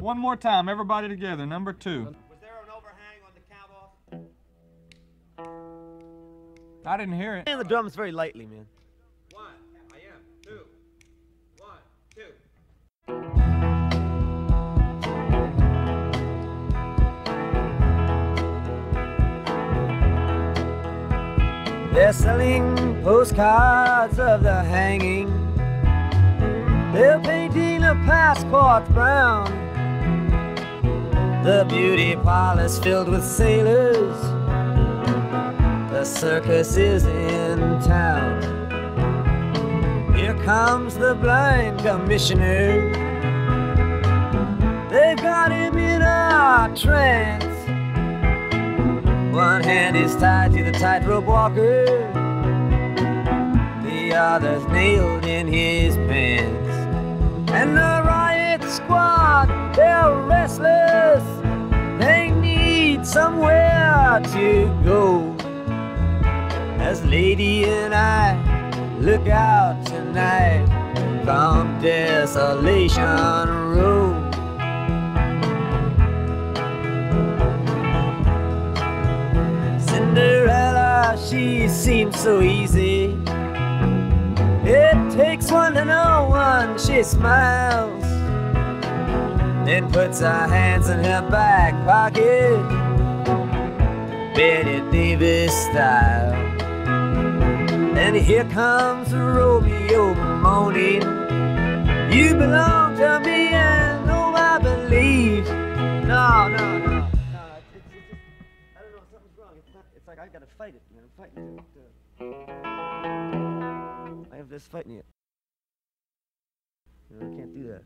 One more time, everybody together. Number two. Was there an overhang on the count off? I didn't hear it. Playing the drums very lightly, man. One, I am. Two, one, two. They're selling postcards of the hanging. Passports brown. The beauty parlor's filled with sailors. The circus is in town. Here comes the blind commissioner. They've got him in a trance. One hand is tied to the tightrope walker, the other's nailed in his pants. Somewhere to go. As Lady and I look out tonight from Desolation Row. Cinderella, she seems so easy. It takes one to know one, she smiles. Then puts her hands in her back pocket, Bette Davis style. And here comes Romeo moaning. You belong to me, and oh, I believe. No, no, no. no I don't know, something's wrong. It's, not, it's like I gotta fight it, man. I'm fighting it. I have this fighting it. You I can't do that.